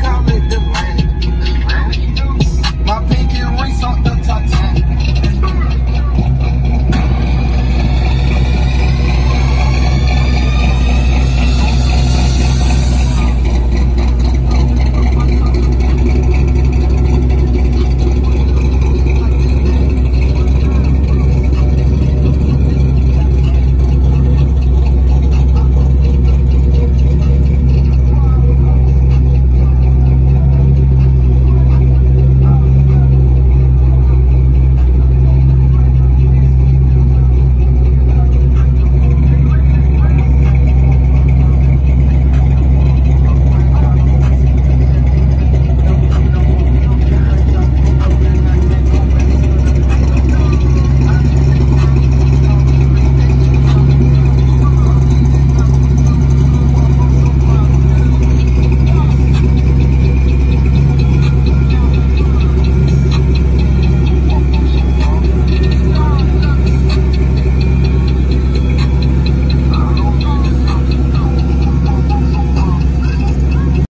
call